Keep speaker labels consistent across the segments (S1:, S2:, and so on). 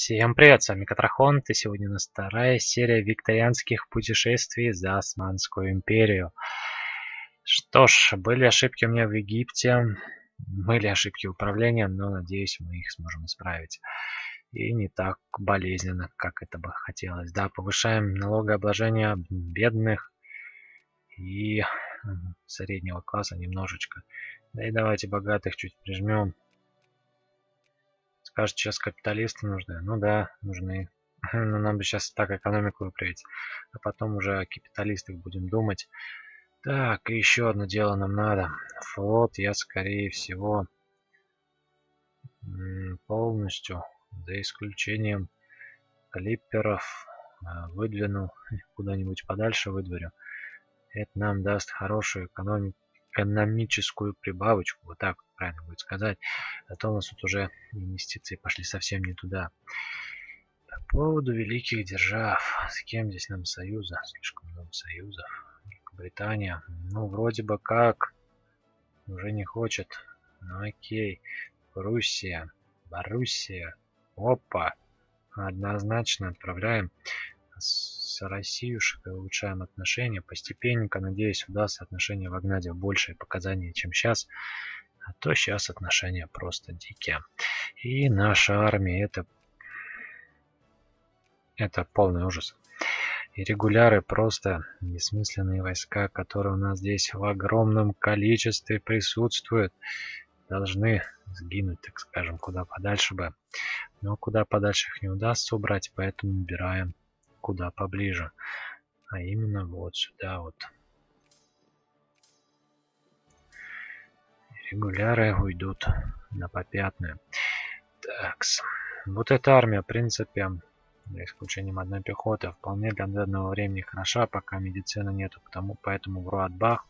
S1: Всем привет, с вами Катрахонт, и сегодня у нас вторая серия викторианских путешествий за Османскую империю. Что ж, были ошибки у меня в Египте, были ошибки управления, но надеюсь мы их сможем исправить. И не так болезненно, как это бы хотелось. Да, повышаем налогообложение бедных и среднего класса немножечко. Да и давайте богатых чуть прижмем. Скажет, сейчас капиталисты нужны. Ну да, нужны. Но нам бы сейчас так экономику выправить. А потом уже о капиталистах будем думать. Так, и еще одно дело нам надо. Флот я, скорее всего, полностью, за исключением клипперов, а, выдвину куда-нибудь подальше выдворю. Это нам даст хорошую экономику экономическую прибавочку, вот так правильно будет сказать, а то у нас тут уже инвестиции пошли совсем не туда. По поводу великих держав, с кем здесь нам союза? Слишком много союзов. Британия, ну вроде бы как, уже не хочет. Ну окей. Руссия, Боруссия, опа, однозначно отправляем с Россиюшкой улучшаем отношения. Постепенненько, надеюсь, удастся отношения вогнать в большие показания, чем сейчас. А то сейчас отношения просто дикие. И наша армия это, это полный ужас. И регуляры просто бессмысленные войска, которые у нас здесь в огромном количестве присутствуют, должны сгинуть, так скажем, куда подальше бы. Но куда подальше их не удастся убрать, поэтому убираем куда поближе. А именно вот сюда вот. Регуляры уйдут на попятную. Такс. Вот эта армия, в принципе, за исключением одной пехоты, вполне для данного времени хороша, пока медицины нету, потому поэтому в Руатбах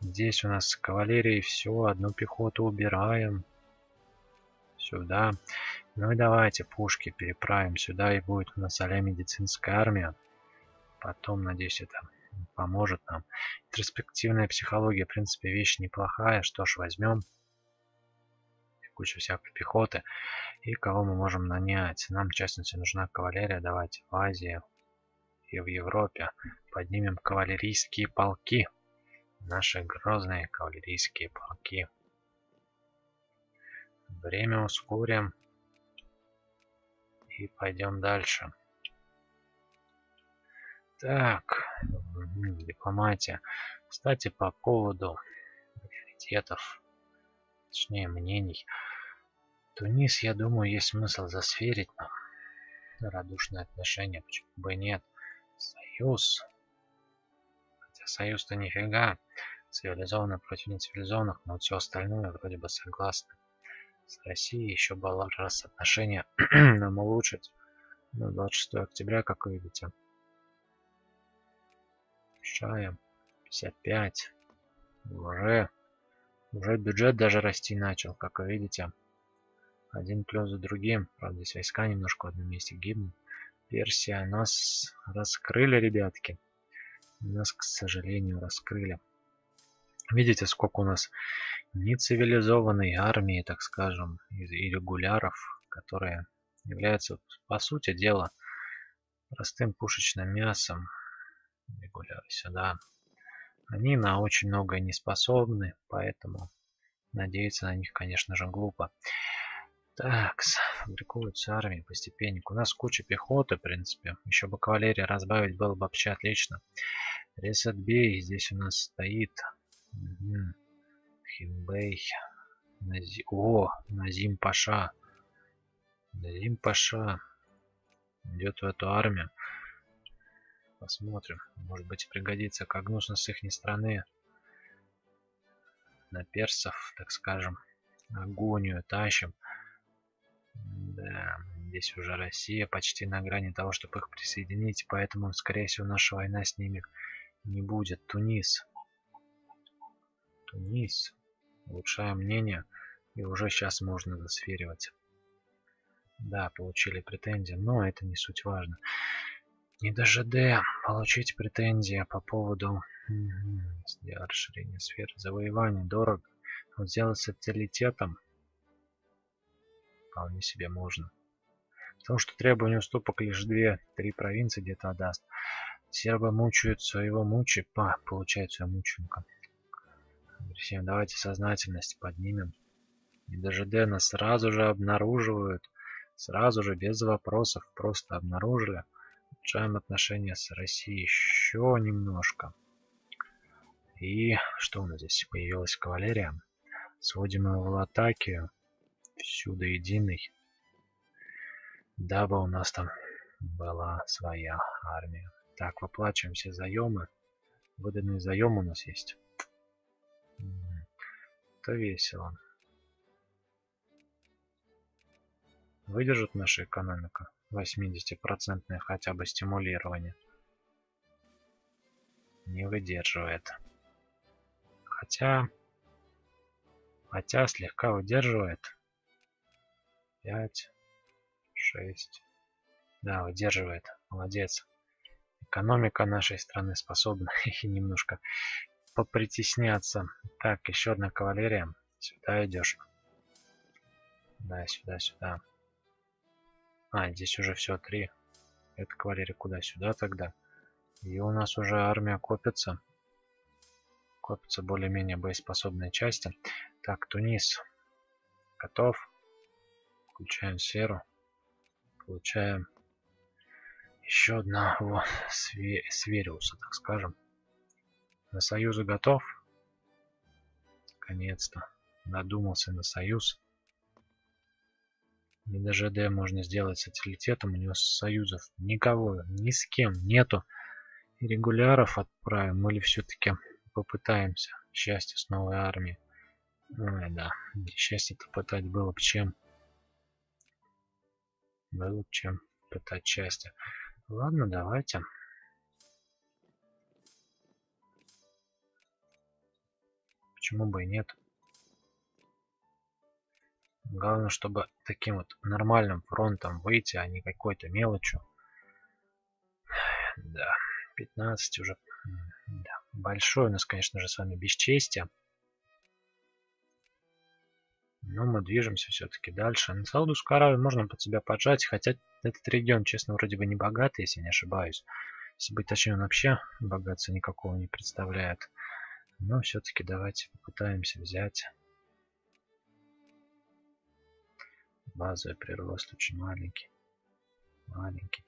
S1: здесь у нас кавалерии все, одну пехоту убираем сюда. Ну и давайте пушки переправим сюда, и будет у нас а медицинская армия. Потом, надеюсь, это поможет нам. Ретроспективная психология, в принципе, вещь неплохая. Что ж, возьмем кучу всякой пехоты. И кого мы можем нанять? Нам, в частности, нужна кавалерия. Давайте в Азии и в Европе поднимем кавалерийские полки. Наши грозные кавалерийские полки. Время ускорим и пойдем дальше. Так, дипломатия. Кстати, по поводу приоритетов, точнее мнений. Тунис, я думаю, есть смысл засферить нам. Радушные отношения, почему бы нет. Союз. Хотя союз-то нифига. Цивилизованно против нецивилизованных, но все остальное вроде бы согласно с Россией еще баланс отношения нам улучшить на 26 октября, как вы видите. Шаем 55. Уже, уже бюджет даже расти начал, как вы видите. Один плюс за другим. Правда, здесь войска немножко в одном месте гибнут. Персия нас раскрыли, ребятки. Нас, к сожалению, раскрыли. Видите, сколько у нас нецивилизованной армии, так скажем, и регуляров, которые являются, по сути дела, простым пушечным мясом. Регуляры сюда. Они на очень многое не способны, поэтому надеяться на них, конечно же, глупо. Так, фабрикуются армии постепенно. У нас куча пехоты, в принципе. Еще бы кавалерия разбавить было бы вообще отлично. Ресетбей здесь у нас стоит. Угу. Химбей. Нази... О, Назим Паша. Назим Паша идет в эту армию. Посмотрим. Может быть пригодится как нужно с их страны. На персов, так скажем. Агонию тащим. Да, здесь уже Россия почти на грани того, чтобы их присоединить. Поэтому, скорее всего, наша война с ними не будет. Тунис. Тунис. Улучшаем мнение. И уже сейчас можно засферивать. Да, получили претензии, но это не суть важно. Не ДЖД. Получить претензии по поводу угу, расширения сферы завоевания. Дорого. Вот сделать сателлитетом вполне себе можно. Потому что требование уступок лишь две-три провинции где-то отдаст. Сербы мучают своего мучи, па, получают своего мученика. Всем давайте сознательность поднимем. И ДЖД нас сразу же обнаруживают. Сразу же, без вопросов, просто обнаружили. Улучшаем отношения с Россией еще немножко. И что у нас здесь? Появилась кавалерия. Сводим его в Латакию. Всю до единой. Дабы у нас там была своя армия. Так, выплачиваем все заемы. Выданные заемы у нас есть. Это весело. Выдержит наша экономика 80% хотя бы стимулирование? Не выдерживает. Хотя... Хотя слегка выдерживает. 5, 6. Да, выдерживает. Молодец. Экономика нашей страны способна немножко попритесняться. Так, еще одна кавалерия. Сюда идешь. Да, сюда, сюда. А, здесь уже все три. Это кавалерия куда? Сюда тогда. И у нас уже армия копится. Копятся более-менее боеспособные части. Так, Тунис. Готов. Включаем серу. Получаем еще одного све Свериуса, так скажем. На союзы готов? Наконец-то. Додумался на союз. Не даже Д можно сделать сателлитетом, у него союзов никого, ни с кем нету. И регуляров отправим или все-таки попытаемся счастье с новой армией. Ой, да, счастье-то пытать было бы чем. Было бы чем пытать счастье. Ладно, давайте. Почему бы и нет? Главное, чтобы таким вот нормальным фронтом выйти, а не какой-то мелочью. Да, 15 уже. Да. Большое у нас, конечно же, с вами бесчестие. Но мы движемся все-таки дальше. На Саудовскую Аравию можно под себя поджать, хотя этот регион, честно, вроде бы не богатый, если не ошибаюсь. Если быть точнее, он вообще богатства никакого не представляет. Но все-таки давайте попытаемся взять Базовый прирост очень маленький. Маленький.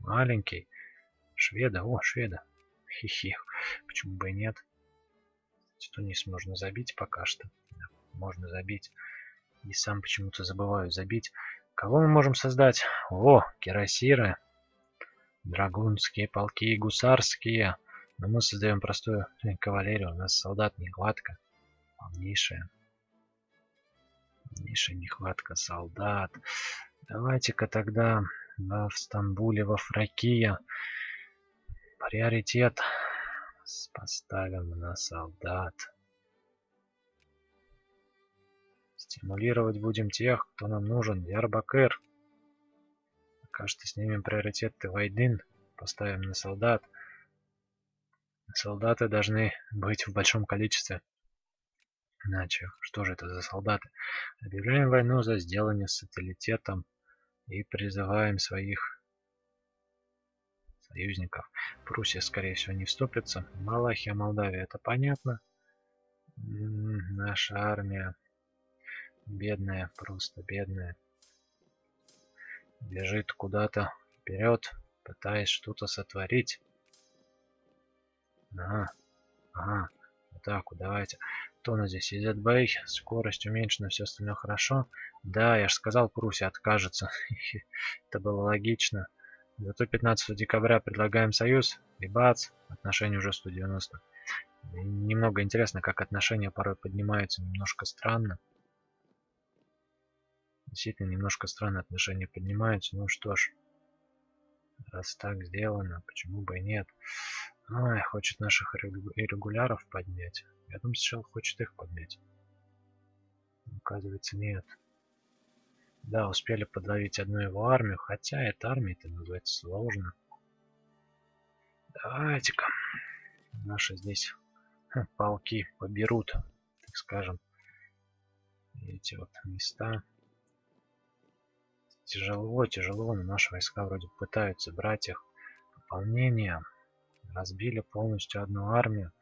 S1: Маленький. Шведа. О, шведа. Хихи. Почему бы и нет? Тунис можно забить пока что. Можно забить. И сам почему-то забываю забить. Кого мы можем создать? О, кирасиры. Драгунские полки, гусарские. Но мы создаем простую кавалерию. У нас солдат нехватка. Полнейшая. Полнейшая нехватка солдат. Давайте-ка тогда в Стамбуле, во Фракия приоритет поставим на солдат. Стимулировать будем тех, кто нам нужен. Ярбакыр. Пока что снимем приоритет Вайдин. Поставим на солдат. Солдаты должны быть в большом количестве. Иначе, что же это за солдаты? Объявляем войну за сделание сателлитетом и призываем своих союзников. Пруссия, скорее всего, не вступится. Малахия, Молдавия, это понятно. Наша армия бедная, просто бедная. Бежит куда-то вперед, пытаясь что-то сотворить. Ага, ага, вот, давайте. Кто здесь? Изетбей. Скорость уменьшена, все остальное хорошо. Да, я же сказал, Пруссия откажется. Это было логично. Зато 15 декабря предлагаем союз. И бац, отношения уже 190. Немного интересно, как отношения порой поднимаются немножко странно. Действительно, немножко странно отношения поднимаются. Ну что ж, раз так сделано, почему бы и нет. Ай, хочет наших регуляров поднять. Я думаю, сначала хочет их поднять. Оказывается, нет. Да, успели подловить одну его армию, хотя эта армия это называется сложно. Давайте-ка наши здесь полки поберут, так скажем, эти вот места. Тяжело, тяжело, но наши войска вроде пытаются брать их. Пополнение. Разбили полностью одну армию.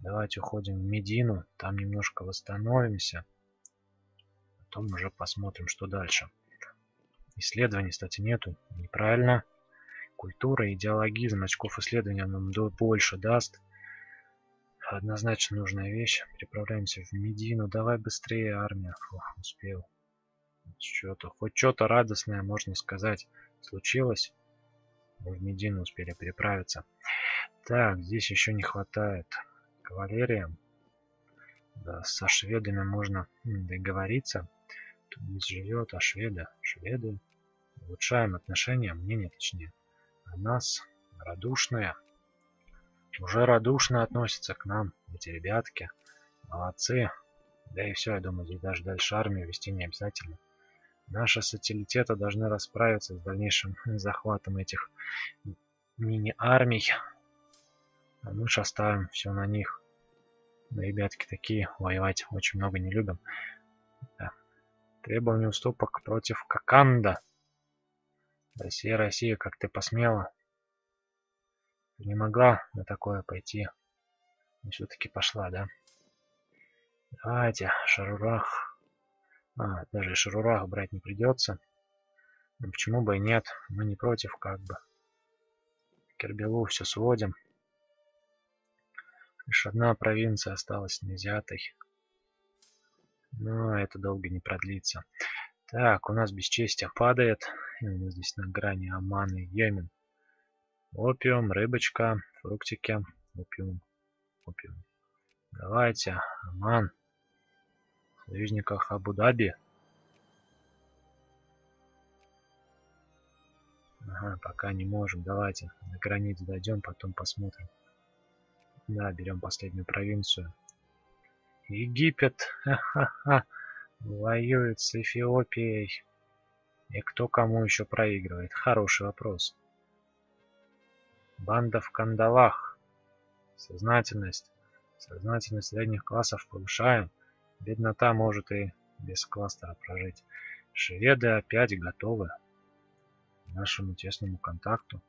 S1: Давайте уходим в Медину, там немножко восстановимся. Потом уже посмотрим, что дальше. Исследований, кстати, нету. Неправильно. Культура, идеологизм, очков исследования нам больше даст. Однозначно нужная вещь. Переправляемся в Медину. Давай быстрее, армия. Фух, успел. Что-то, хоть что-то радостное, можно сказать, случилось. Мы в Медину успели переправиться. Так, здесь еще не хватает кавалерия. Да, со шведами можно договориться. Здесь живет, а шведы, шведы улучшаем отношения, мнение точнее, о нас радушные. Уже радушно относятся к нам эти ребятки. Молодцы. Да и все, я думаю, здесь даже дальше армию вести не обязательно. Наши сателлитеты должны расправиться с дальнейшим захватом этих мини-армий. А же оставим все на них. Ребятки такие, воевать очень много не любим. Да. Требование уступок против Коканда. Россия, Россия, как ты посмела? Не могла на такое пойти. И все-таки пошла, да? Давайте, Шарурах. А, даже Шарурах брать не придется. Ну, почему бы и нет? Мы не против, как бы. Кербелу все сводим. Лишь одна провинция осталась невзятой. Но это долго не продлится. Так, у нас бесчестие падает. И у нас здесь на грани Оман и Йемен. Опиум, рыбочка, фруктики, опиум, опиум. Давайте, Оман. В союзниках Абу-Даби. Ага, пока не можем. Давайте на границу дойдем, потом посмотрим. Да, берем последнюю провинцию. Египет ха-ха-ха, воюет с Эфиопией. И кто кому еще проигрывает? Хороший вопрос. Банда в кандалах. Сознательность. Сознательность средних классов повышаем. Беднота может и без кластера прожить. Шведы опять готовы к нашему тесному контакту.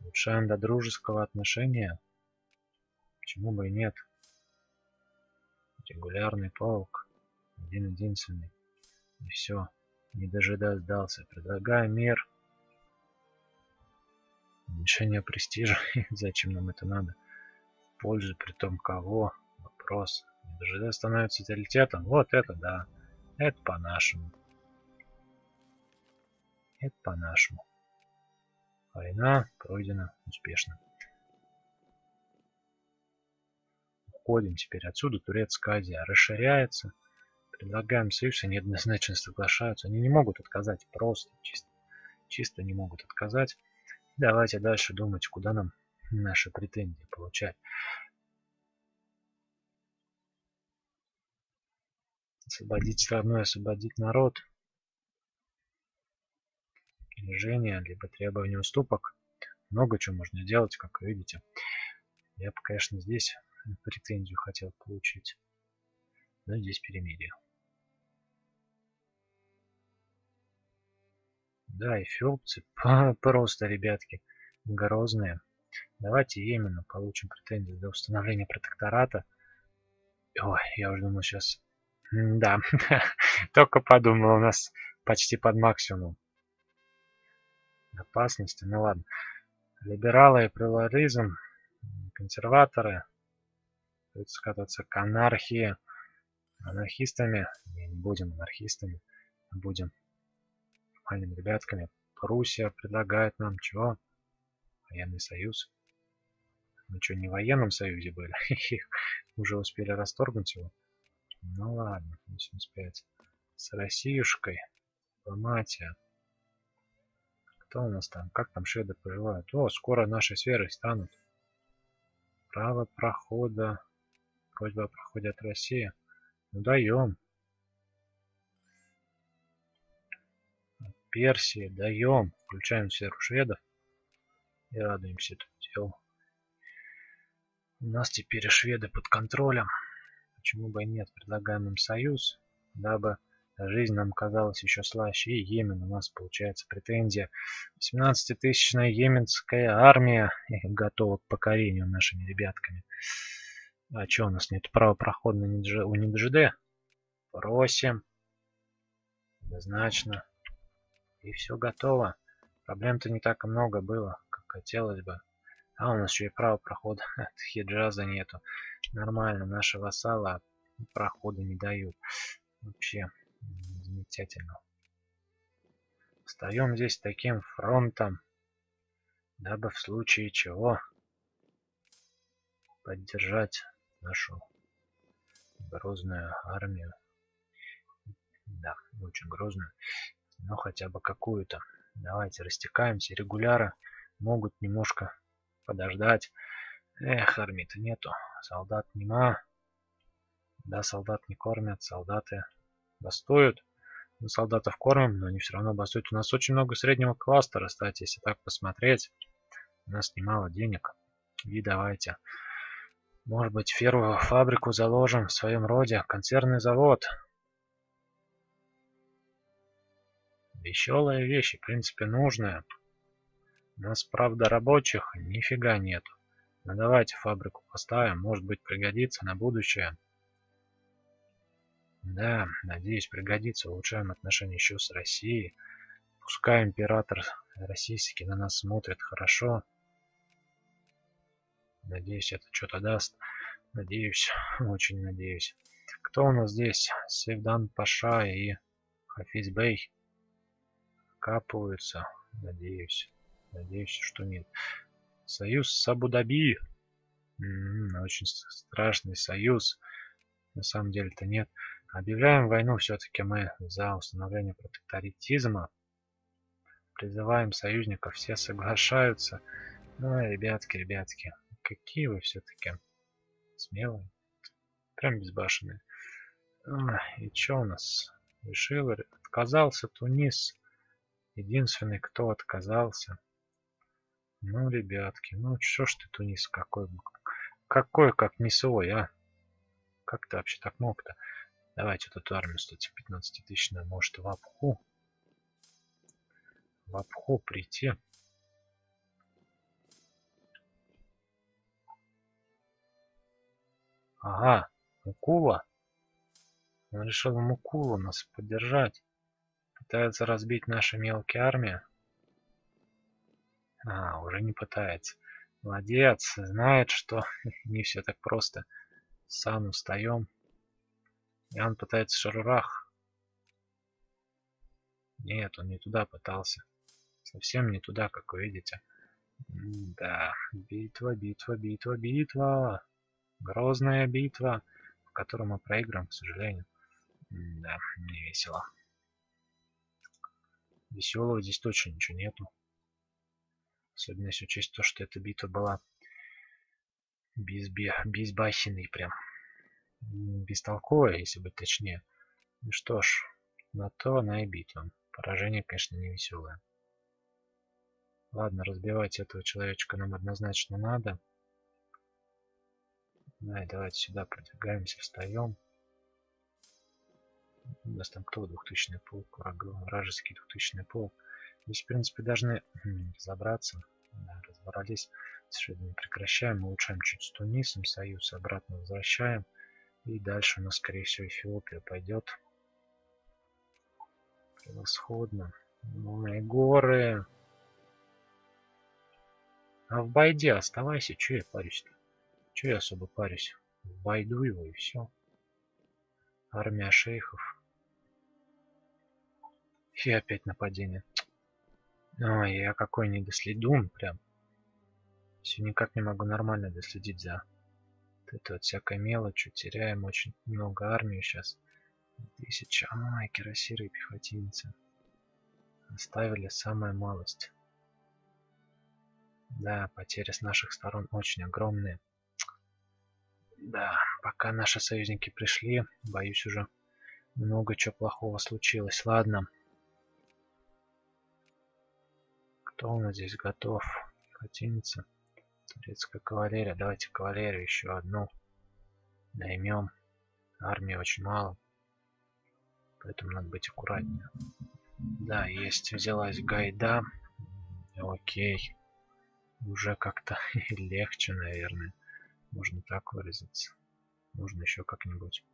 S1: Улучшаем до дружеского отношения. Почему бы и нет? Регулярный полк. Один-единственный. И все. Не дожидаясь сдался. Предлагаю мир. Уменьшение престижа. Зачем нам это надо? Пользу при том кого? Вопрос. Не дожидаясь становится тоталитетом. Вот это да. Это по-нашему. Это по-нашему. Война пройдена успешно. Уходим теперь отсюда. Турецкая Азия расширяется. Предлагаем союз, они однозначно соглашаются. Они не могут отказать, просто чисто, чисто не могут отказать. Давайте дальше думать, куда нам наши претензии получать. Освободить страну и освободить народ. Движение, либо требование уступок. Много чего можно делать, как видите. Я бы, конечно, здесь претензию хотел получить. Но здесь перемирие. Да, эфиопцы просто, ребятки, грозные. Давайте именно получим претензию для установления протектората. Ой, я уже думал сейчас... Да, только подумал, у нас почти под максимум опасности. Ну ладно. Либералы и плюрализм, консерваторы, скатываться к анархии. Анархистами. Не, не будем анархистами. Будем нормальными ребятками. Пруссия предлагает нам чего? Военный союз. Мы что, не в военном союзе были? Уже успели расторгнуть его? Ну ладно, 85. С Россиюшкой. Дипломатия. Кто у нас там? Как там шведы поживают? О, скоро наши сферы станут. Право прохода Просьба от России. Ну, даем. Персии даем. Включаем сферу шведов. И радуемся этому делу. У нас теперь шведы под контролем. Почему бы и нет? Предлагаем им союз, дабы Жизнь нам казалась еще слаще. И Йемен у нас получается претензия. 18-тысячная йеменская армия готова к покорению нашими ребятками. А что у нас нет права прохода у НИДЖД? Просим. Однозначно. И все готово. Проблем-то не так много было, как хотелось бы. А у нас еще и право прохода от Хиджаза нету. Нормально, наши вассалы прохода не дают. Вообще, замечательно. Встаем здесь таким фронтом, дабы в случае чего поддержать нашу грозную армию. Да, очень грозную, но хотя бы какую-то. Давайте растекаемся. Регуляры могут немножко подождать. Эх, армии-то нету. Солдат нема. Да, солдат не кормят, солдаты бастуют. Мы солдатов кормим, но они все равно бастуют. У нас очень много среднего кластера, кстати, если так посмотреть. У нас немало денег. И давайте. Может быть, первую фабрику заложим в своем роде. Консервный завод. Веселая вещь, в принципе, нужная. У нас, правда, рабочих нифига нету. Но давайте фабрику поставим, может быть пригодится на будущее. Да, надеюсь пригодится. Улучшаем отношения еще с Россией. Пускай император российский на нас смотрит хорошо. Надеюсь, это что-то даст. Надеюсь, очень надеюсь. Кто у нас здесь? Севдан Паша и Хафиз Бей. Капываются. Надеюсь. Надеюсь, что нет. Союз с Абу-Даби. М-м, очень страшный союз. На самом деле-то нет. Объявляем войну все-таки мы за установление протекторитизма. Призываем союзников, все соглашаются. Ну, ребятки, ребятки, какие вы все-таки смелые. Прям безбашенные. И что у нас? Решил, отказался Тунис. Единственный, кто отказался. Ну, ребятки, ну что ж ты, Тунис, какой, какой как не свой, а? Как ты вообще так мог-то? Давайте тут армию, кстати, 15-тысячную, может в Абху. В Абху прийти. Ага, Мукула. Он решил Мукулу нас поддержать. Пытается разбить наши мелкие армии. А, уже не пытается. Молодец, знает, что не все так просто. Сам устаем. Он пытается Шарурах. Нет, он не туда пытался. Совсем не туда, как вы видите. Да, битва, битва, битва, битва. Грозная битва, в которой мы проиграем, к сожалению. Да, не весело. Веселого здесь точно ничего нету. Особенно если учесть то, что эта битва была безбе... безбахенной прям. Бестолковая, если быть точнее. Ну что ж, на то она и битва. Поражение, конечно, не веселое. Ладно, разбивать этого человечка нам однозначно надо. Да, давайте сюда продвигаемся, встаем. У нас там кто? Двухтысячный полк, вражеский двухтысячный полк. Здесь, в принципе, должны разобраться. Да, разобрались. Следовательно, прекращаем, улучшаем чуть с Тунисом союз, обратно возвращаем. И дальше у нас, скорее всего, Эфиопия пойдет. Превосходно. Мои горы. А в байде оставайся, че я парюсь-то? Че я особо парюсь? Байду его и все. Армия шейхов. И опять нападение. Ой, я какой недоследун прям. Все никак не могу нормально доследить за вот это вот всякой мелочью. Теряем очень много армии сейчас. Тысяча. Ай, кирасиры и пехотинцы. Оставили самая малость. Да, потери с наших сторон очень огромные. Да, пока наши союзники пришли, боюсь уже много чего плохого случилось. Ладно. Кто у нас здесь готов? Пехотинцы. Турецкая кавалерия. Давайте кавалерию еще одну. Наймем. Армии очень мало. Поэтому надо быть аккуратнее. Да, есть, взялась гайда. Окей. Уже как-то легче, наверное. Можно так выразиться. Нужно еще как-нибудь.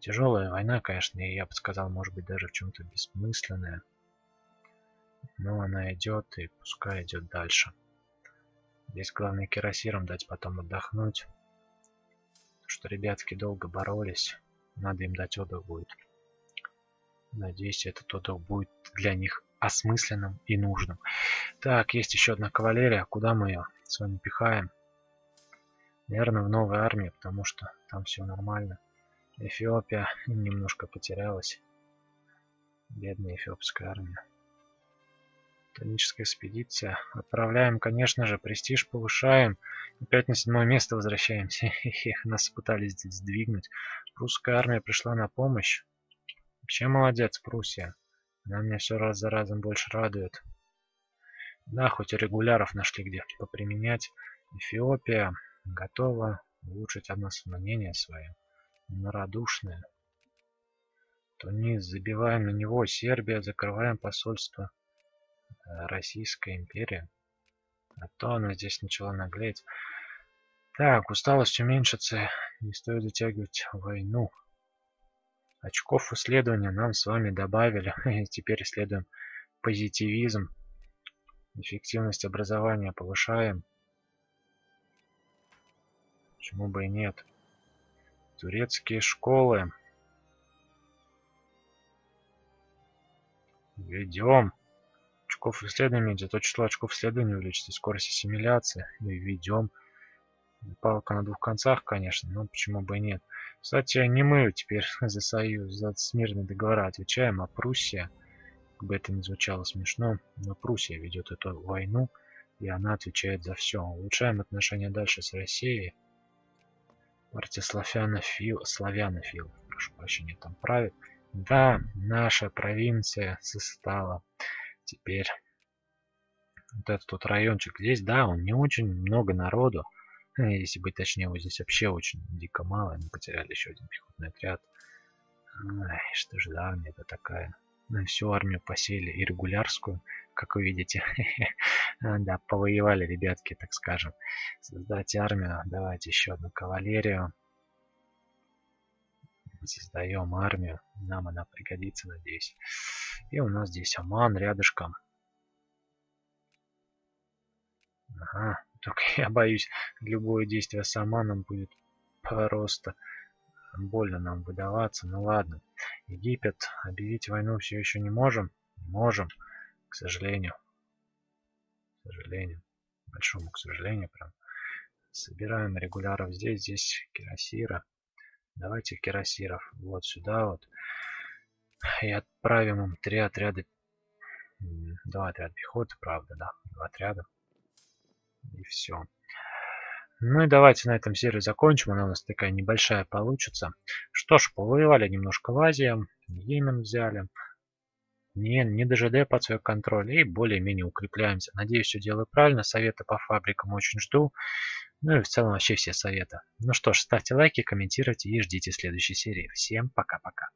S1: Тяжелая война, конечно, и я бы сказал, может быть, даже в чем-то бессмысленная. Но она идет, и пускай идет дальше. Здесь главное кирасирам дать потом отдохнуть. Потому что ребятки долго боролись. Надо им дать отдых будет. Надеюсь, этот отдых будет для них осмысленным и нужным. Так, есть еще одна кавалерия. Куда мы ее с вами пихаем? Наверное, в новой армии, потому что там все нормально. Эфиопия немножко потерялась. Бедная эфиопская армия. Тоническая экспедиция. Отправляем, конечно же, престиж повышаем. Опять на седьмое место возвращаемся. Нас пытались здесь сдвигнуть. Прусская армия пришла на помощь. Вообще молодец, Пруссия. Она меня все раз за разом больше радует. Да, хоть и регуляров нашли где поприменять. Эфиопия готова улучшить одно мнение свое. Но радушное. Тунис, забиваем на него. Сербия, закрываем посольство. Э, Российская империя. А то она здесь начала наглеть. Так, усталость все меньшится. Не стоит затягивать войну. Очков исследования нам с вами добавили. Теперь исследуем позитивизм. Эффективность образования повышаем. Почему бы и нет. Турецкие школы. Ведем. Очков исследования, где то число очков исследования увеличится, скорость ассимиляции. И введем. Палка на двух концах, конечно, но почему бы и нет. Кстати, не мы теперь за союз, за смирные договора отвечаем, а Пруссия, как бы это ни звучало смешно, но Пруссия ведет эту войну, и она отвечает за все. Улучшаем отношения дальше с Россией. Партия славянофил, прошу прощения, там правит. Да, наша провинция состала. Теперь вот этот вот райончик здесь, да, он не очень много народу, Если быть точнее, вот здесь вообще очень дико мало. Они потеряли еще один пехотный отряд. Ай, что же за армия это такая? Ну, всю армию посеяли и регулярскую, как вы видите. да, повоевали ребятки, так скажем. Создать армию. Давайте еще одну кавалерию. Создаем армию. Нам она пригодится, надеюсь. И у нас здесь Оман рядышком. Ага, только я боюсь, любое действие сама нам будет просто больно нам выдаваться. Ну ладно. Египет, объявить войну все еще не можем? Не можем, к сожалению. К сожалению. Большому, к сожалению, прям. Собираем регуляров здесь, здесь кирасира. Давайте кирасиров вот сюда вот. И отправим им три отряда. Два отряда пехоты, правда, да. Два отряда. И все. Ну и давайте на этом серию закончим. Она у нас такая небольшая получится. Что ж, повоевали немножко в Азии. Йемен взяли. Не, не ДЖД под свой контроль. И более-менее укрепляемся. Надеюсь, все делаю правильно. Советы по фабрикам очень жду. Ну и в целом вообще все советы. Ну что ж, ставьте лайки, комментируйте и ждите следующей серии. Всем пока-пока.